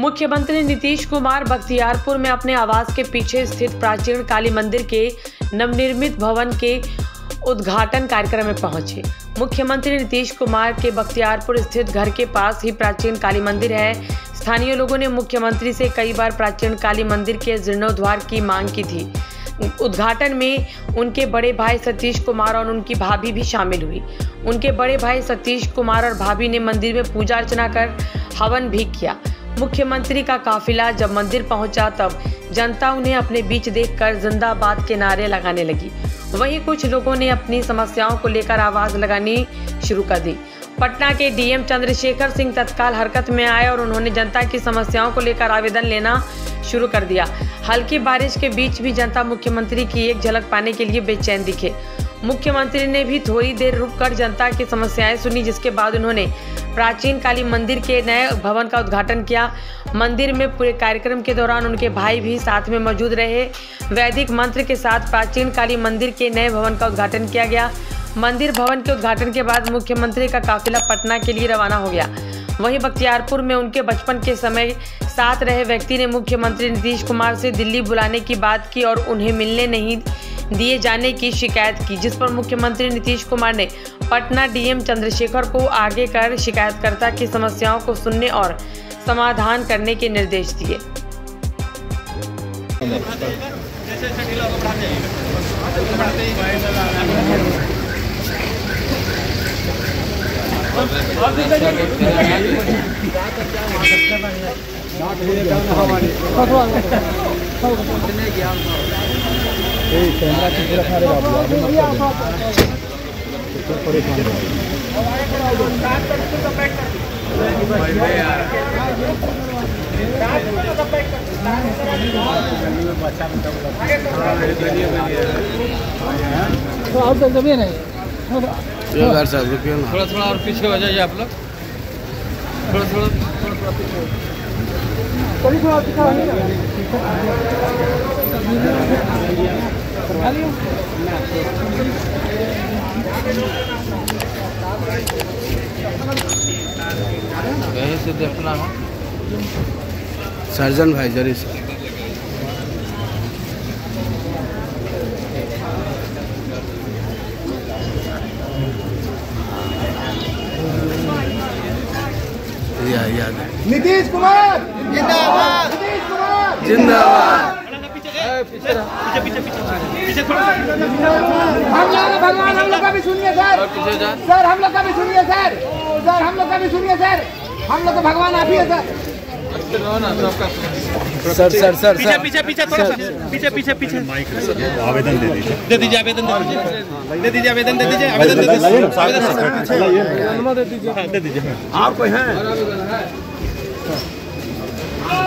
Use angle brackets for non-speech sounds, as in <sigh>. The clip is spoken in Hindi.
मुख्यमंत्री नीतीश कुमार बख्तियारपुर में अपने आवास के पीछे स्थित प्राचीन काली मंदिर के नवनिर्मित भवन के उद्घाटन कार्यक्रम में पहुँचे। मुख्यमंत्री नीतीश कुमार के बख्तियारपुर स्थित घर के पास ही प्राचीन काली मंदिर है। स्थानीय लोगों ने मुख्यमंत्री से कई बार प्राचीन काली मंदिर के जीर्णोद्वार की मांग की थी। उद्घाटन में उनके बड़े भाई सतीश कुमार और उनकी भाभी भी शामिल हुई। उनके बड़े भाई सतीश कुमार और भाभी ने मंदिर में पूजा अर्चना कर हवन भी किया। मुख्यमंत्री का काफिला जब मंदिर पहुँचा तब जनता उन्हें अपने बीच देखकर जिंदाबाद के नारे लगाने लगी। वहीं कुछ लोगों ने अपनी समस्याओं को लेकर आवाज़ लगानी शुरू कर दी। पटना के डीएम चंद्रशेखर सिंह तत्काल हरकत में आए और उन्होंने जनता की समस्याओं को लेकर आवेदन लेना शुरू कर दिया। हल्की बारिश के बीच भी जनता मुख्यमंत्री की एक झलक पाने के लिए बेचैन दिखे। मुख्यमंत्री ने भी थोड़ी देर रुककर जनता की समस्याएँ सुनी, जिसके बाद उन्होंने प्राचीन काली मंदिर के नए भवन का उद्घाटन किया। मंदिर में पूरे कार्यक्रम के दौरान उनके भाई भी साथ में मौजूद रहे। वैदिक मंत्र के साथ प्राचीन काली मंदिर के नए भवन का उद्घाटन किया गया। मंदिर भवन के उद्घाटन के बाद मुख्यमंत्री का काफिला पटना के लिए रवाना हो गया। वहीं बख्तियारपुर में उनके बचपन के समय साथ रहे व्यक्ति ने मुख्यमंत्री नीतीश कुमार से दिल्ली बुलाने की बात की और उन्हें मिलने नहीं दिए जाने की शिकायत की जिस पर मुख्यमंत्री नीतीश कुमार ने पटना डीएम चंद्रशेखर को आगे कर शिकायतकर्ता की समस्याओं को सुनने और समाधान करने के निर्देश दिए। <laughs> तो आप तो ज़मीन है थोड़ा थोड़ा और पीछे हो जाइए आप लोग। थोड़ा थोड़ा थोड़ा थोड़ा पीछे यहीं से देखना है। सर्जन भाई ज़रिए या याद है। नीतीश कुमार। जिंदाबाद। नीतीश कुमार। जिंदाबाद। हम लोग भगवान हम लोग का भी सुनिए सर। सर हम लोग का भी सुनिए सर। सर हम लोग का भी सुनिए सर। हम लोग का भगवान आप ही है सर। सर सर सर पीछे सर। पीछे पीछे थोड़ा सा। पीछे पीछे पीछे। आवेदन दे दीजिए। दे दीजिए आवेदन दे दीजिए। दे दीजिए आवेदन दे दीजिए आवेदन दे दीजिए। हाँ, दे दीजिए। आप कोई हैं। हाँ।